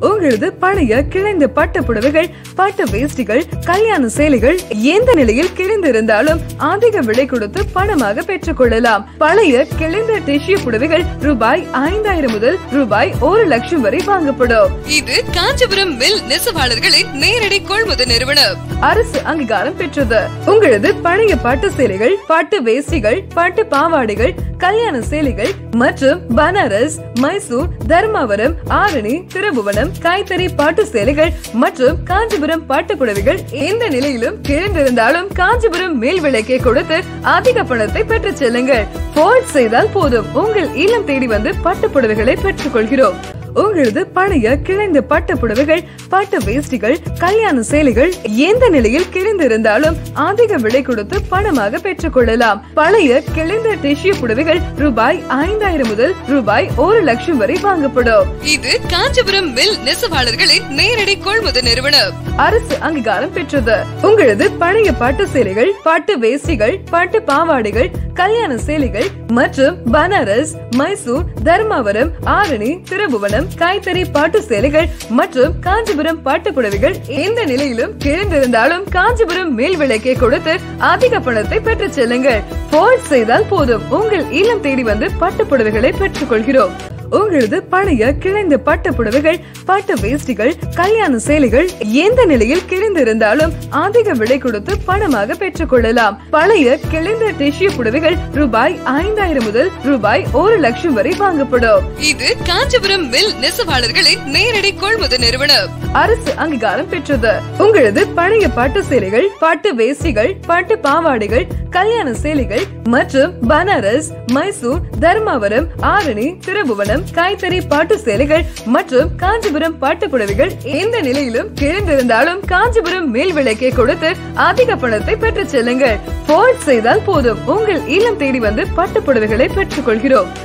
உங்களது பழைய கிழிந்த பட்டு புடவைகள் பட்டு வேஷ்டிகள் கல்யாண சேலைகள் எந்த நிலையில் கிழிந்திருந்தாலும் அதிக விலை கொடுத்து பணமாக பெற்றுக் கொள்ளலாம் பழைய கிழிந்த டிஷ்யூ புடவைகள் ரூபாய் ஐந்தாயிரம் முதல் ரூபாய் ஒரு லட்சம் வரை வாங்கப்படும். இது காஞ்சிபுரம் மில் நெசவாளர்களின் நேரடி கொள்முதல் நிறுவனம். அரசு அங்கீகாரம் பெற்றது. உங்களது பழைய பட்டு சேலைகள் பட்டு வேஷ்டிகள் பட்டு பாவாடைகள் கல்யாண சேலைகள் மற்றும் பனாரஸ் மைசூர் தர்மாவரம் ஆரணி திருபுவனம் கைத்தறி பாட்டு சேலைகள் மற்றும் காஞ்சிபுரம் பட்டு புடவைகள் எந்த நிலையிலும் கிழந்திருந்தாலும் காஞ்சிபுரம் மேல் விலைக்கே கொடுத்து அதிக பணத்தை பெற்றுச் செல்லுங்கள். போல்ட் செய்தால் போதும். உங்கள் இல்லம் தேடி வந்து பட்டு புடவைகளை பெற்றுக் கொள்கிறோம். உங்களது பழைய கிழிந்த பட்டு புடவைகள் பட்டு வேஷ்டிகள் கல்யாண சேலைகள் எந்த நிலையில் கிழிந்திருந்தாலும் அதிக விலை கொடுத்து பணமாக பெற்றுக் கொள்ளலாம் பழைய கிழிந்த டிஷ்யூ புடவைகள் ரூபாய் ஐந்தாயிரம் முதல் ரூபாய் ஒரு லட்சம் வரை வாங்கப்படும். இது காஞ்சிபுரம் மில் நெசவாளர்களின் நேரடி கொள்முதல் நிறுவனம். அரசு அங்கீகாரம் பெற்றது. உங்களது பழைய பட்டு சேலைகள் பட்டு வேஷ்டிகள் பட்டு பாவாடைகள் கல்யாண சேலைகள் மற்றும் பனாரஸ் மைசூர் தர்மாவரம் ஆரணி திருபுவனம் கைத்தறி பாட்டு சேலைகள் மற்றும் காஞ்சிபுரம் பாட்டு புடவைகள் எந்த நிலையிலும் கிழிந்திருந்தாலும் காஞ்சிபுரம் மேல் விலைக்கே கொடுத்து அதிக பணத்தை பெற்றுச் செல்லுங்கள். போல் செய்தால் போதும். உங்கள் இல்லம் தேடி வந்து பட்டு புடவைகளை பெற்றுக் கொள்கிறோம். உங்களது பழைய கிழிந்த பட்டு புடவைகள் பட்டு வேஷ்டிகள் கல்யாண சேலைகள் எந்த நிலையில் கிழிந்திருந்தாலும் அதிக விலை கொடுத்து பணமாக பெற்றுக் கொள்ளலாம் பழைய கிழிந்த டிஷ்யூ புடவைகள் ரூபாய் ஐந்தாயிரம் முதல் ரூபாய் ஒரு லட்சம் வரை வாங்கப்படும். இது காஞ்சிபுரம் மில் நெசவாளர்களின் நேரடி கொள்முதல் நிறுவனம். அரசு அங்கீகாரம் பெற்றது. உங்களது பழைய பட்டு சேலைகள் பட்டு வேஷ்டிகள் பட்டு பாவாடைகள் கல்யாண சேலைகள் மற்றும் பனாரஸ் மைசூர் தர்மாவரம் ஆரணி திருபுவனம் கைத்தறி பட்டு சேலைகள் மற்றும் காஞ்சிபுரம் பட்டு புடவைகள் எந்த நிலையிலும் கிழிந்திருந்தாலும் காஞ்சிபுரம் மேல் விலைக்கே கொடுத்து அதிக பணத்தை பெற்றுச் செல்லுங்கள். போல்ட் செய்தால் போதும். உங்கள் இல்லம் தேடி வந்து பட்டு புடவைகளை பெற்றுக் கொள்கிறோம்.